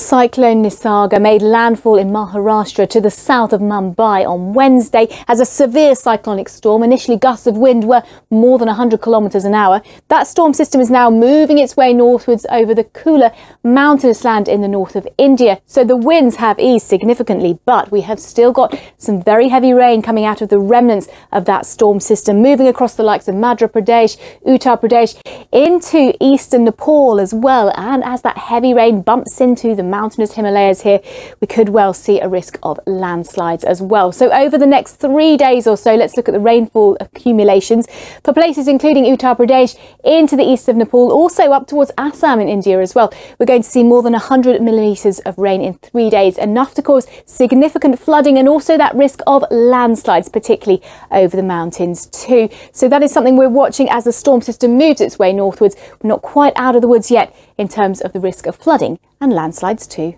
Cyclone Nisarga made landfall in Maharashtra to the south of Mumbai on Wednesday as a severe cyclonic storm. Initially, gusts of wind were more than 100 kilometres an hour. That storm system is now moving its way northwards over the cooler mountainous land in the north of India. So the winds have eased significantly, but we have still got some very heavy rain coming out of the remnants of that storm system, moving across the likes of Madhya Pradesh, Uttar Pradesh, into eastern Nepal as well. And as that heavy rain bumps into the mountainous Himalayas here, we could well see a risk of landslides as well. So over the next three days or so, let's look at the rainfall accumulations for places including Uttar Pradesh into the east of Nepal, also up towards Assam in India as well. We're going to see more than 100 millimetres of rain in three days, enough to cause significant flooding and also that risk of landslides, particularly over the mountains too. So that is something we're watching as the storm system moves its way northwards. We're not quite out of the woods yet in terms of the risk of flooding and landslides too.